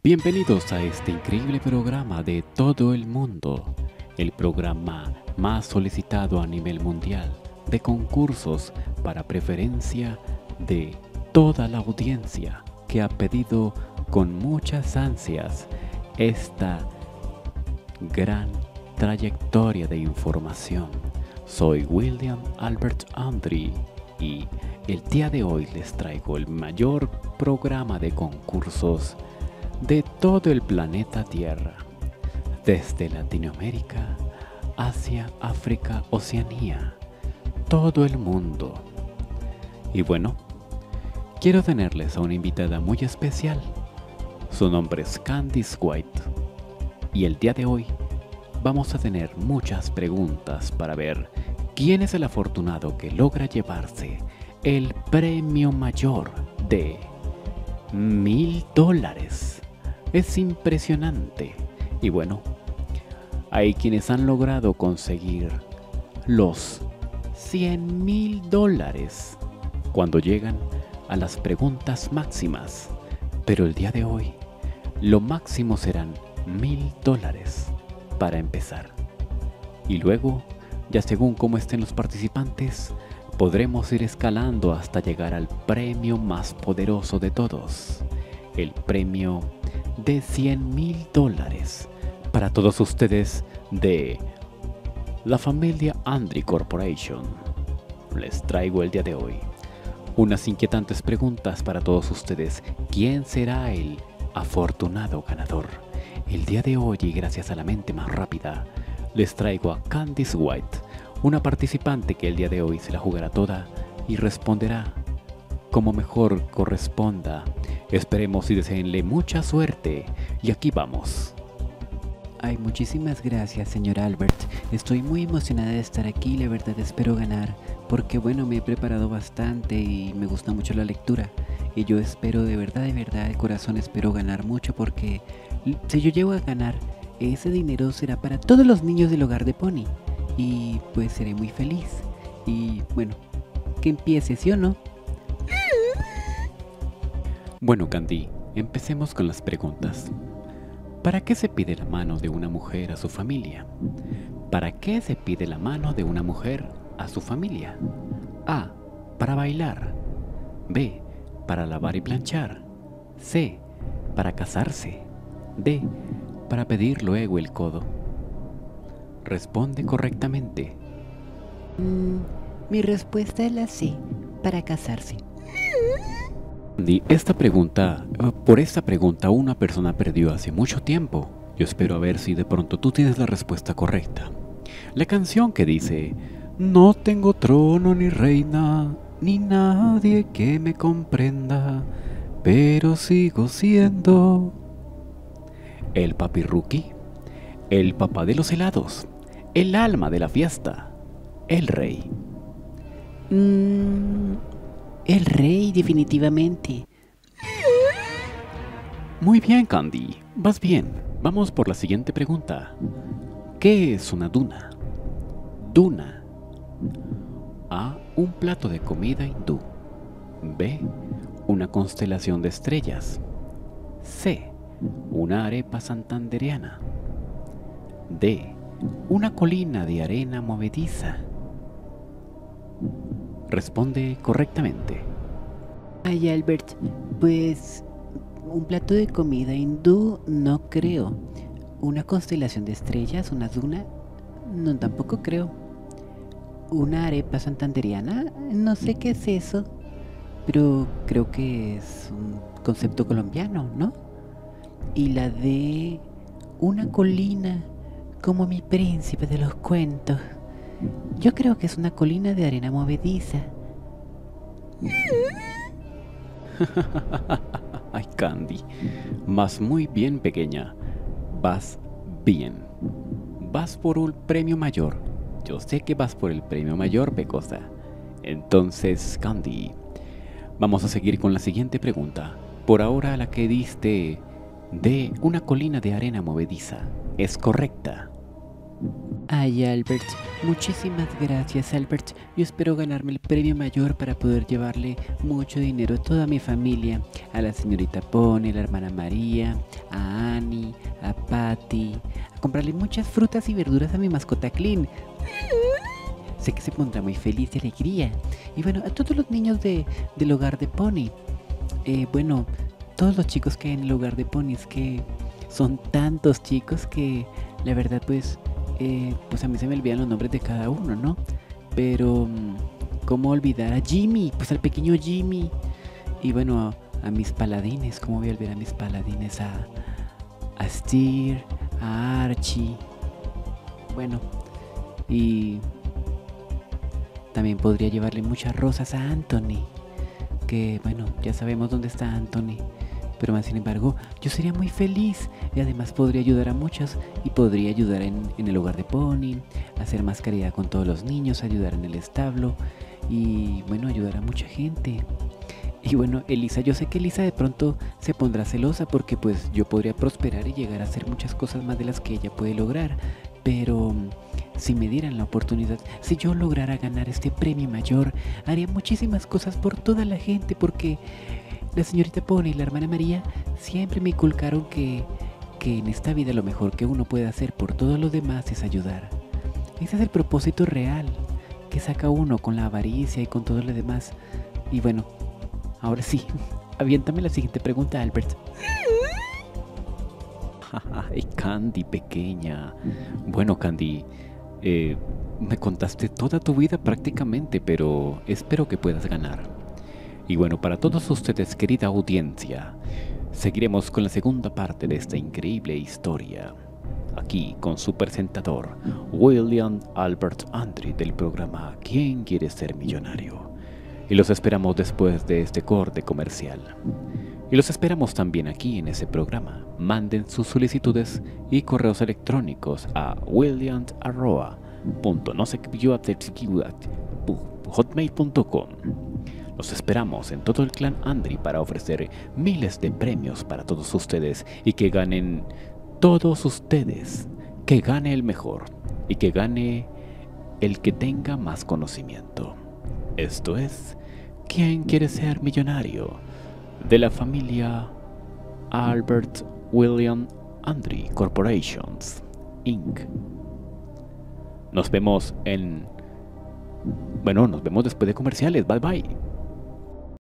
Bienvenidos a este increíble programa de todo el mundo, el programa más solicitado a nivel mundial de concursos para preferencia de toda la audiencia que ha pedido con muchas ansias esta gran trayectoria de información. Soy William Albert Andri y el día de hoy les traigo el mayor programa de concursos de todo el planeta Tierra, desde Latinoamérica, Asia, África, Oceanía, todo el mundo. Y bueno, quiero tenerles a una invitada muy especial. Su nombre es Candice White. Y el día de hoy vamos a tener muchas preguntas para ver quién es el afortunado que logra llevarse el premio mayor de mil dólares. Es impresionante. Y bueno, hay quienes han logrado conseguir los 100 mil dólares cuando llegan a las preguntas máximas. Pero el día de hoy, lo máximo serán mil dólares para empezar. Y luego, ya según cómo estén los participantes, podremos ir escalando hasta llegar al premio más poderoso de todos, el premio de 100 mil dólares para todos ustedes de la familia Andri Corporation. Les traigo el día de hoy unas inquietantes preguntas para todos ustedes. ¿Quién será el afortunado ganador? El día de hoy y gracias a la mente más rápida, les traigo a Candice White, una participante que el día de hoy se la jugará toda y responderá como mejor corresponda. Esperemos y deseenle mucha suerte. Y aquí vamos. Ay, muchísimas gracias, señor Albert. Estoy muy emocionada de estar aquí, la verdad espero ganar, porque bueno, me he preparado bastante y me gusta mucho la lectura. Y yo espero de verdad, de verdad, de corazón espero ganar mucho porque si yo llego a ganar, ese dinero será para todos los niños del hogar de Pony. Y pues seré muy feliz. Y bueno, que empiece, ¿sí o no? Bueno, Candy, empecemos con las preguntas. ¿Para qué se pide la mano de una mujer a su familia? ¿Para qué se pide la mano de una mujer a su familia? A. Para bailar. B. Para lavar y planchar. C. Para casarse. D. Para pedir luego el codo. Responde correctamente. Mm, mi respuesta es la C, para casarse. Esta pregunta, por esta pregunta una persona perdió hace mucho tiempo. Yo espero a ver si de pronto tú tienes la respuesta correcta. La canción que dice, no tengo trono ni reina, ni nadie que me comprenda, pero sigo siendo el papi rookie, el papá de los helados, el alma de la fiesta, el rey. Mm, el rey, definitivamente. Muy bien, Candy. Vas bien. Vamos por la siguiente pregunta. ¿Qué es una duna? Duna. A. Un plato de comida hindú. B. Una constelación de estrellas. C. Una arepa santandereana. D. Una colina de arena movediza. Responde correctamente. Ay, Albert, pues un plato de comida hindú no creo. Una constelación de estrellas, una duna, no tampoco creo. Una arepa santanderiana, no sé qué es eso, pero creo que es un concepto colombiano, ¿no? Y la de una colina, como mi príncipe de los cuentos. Yo creo que es una colina de arena movediza. Ay, Candy. Vas muy bien, pequeña. Vas bien. Vas por un premio mayor. Yo sé que vas por el premio mayor, Pecosa. Entonces, Candy, vamos a seguir con la siguiente pregunta. Por ahora la que diste de una colina de arena movediza es correcta. Ay, Albert, muchísimas gracias, Albert. Yo espero ganarme el premio mayor para poder llevarle mucho dinero a toda mi familia, a la señorita Pony, a la hermana María, a Annie, a Patty, a comprarle muchas frutas y verduras a mi mascota Clean. Sé que se pondrá muy feliz de alegría. Y bueno, a todos los niños de, del hogar de Pony. Eh, bueno, todos los chicos que hay en el hogar de Pony, es que son tantos chicos que la verdad pues eh, pues a mí se me olvidan los nombres de cada uno, ¿no? Pero, mm, ¿cómo olvidar a Jimmy? Pues al pequeño Jimmy. Y bueno, a, mis paladines, ¿cómo voy a olvidar a mis paladines? A, a Steer, a Archie. Bueno, y también podría llevarle muchas rosas a Anthony. Que bueno, ya sabemos dónde está Anthony. Pero más sin embargo, yo sería muy feliz y además podría ayudar a muchos y podría ayudar en, el hogar de Pony, hacer más caridad con todos los niños, ayudar en el establo y bueno, ayudar a mucha gente. Y bueno, Elisa, yo sé que Elisa de pronto se pondrá celosa porque pues yo podría prosperar y llegar a hacer muchas cosas más de las que ella puede lograr. Pero si me dieran la oportunidad, si yo lograra ganar este premio mayor, haría muchísimas cosas por toda la gente porque la señorita Pony y la hermana María siempre me inculcaron que, que en esta vida lo mejor que uno puede hacer por todos los demás es ayudar. Ese es el propósito real que saca uno con la avaricia y con todo lo demás. Y bueno, ahora sí, aviéntame la siguiente pregunta, Albert. Ay, Candy pequeña. Bueno, Candy, eh, me contaste toda tu vida prácticamente, pero espero que puedas ganar. Y bueno, para todos ustedes, querida audiencia, seguiremos con la segunda parte de esta increíble historia. Aquí con su presentador, William Albert Andre del programa ¿Quién quiere ser millonario? Y los esperamos después de este corte comercial. Y los esperamos también aquí en ese programa. Manden sus solicitudes y correos electrónicos a william.hotmail.com los esperamos en todo el clan Andri para ofrecer miles de premios para todos ustedes y que ganen todos ustedes. Que gane el mejor y que gane el que tenga más conocimiento. Esto es ¿Quién quiere ser millonario? De la familia Albert William Andri Corporations, Inc. Nos vemos en... Bueno, nos vemos después de comerciales. Bye bye.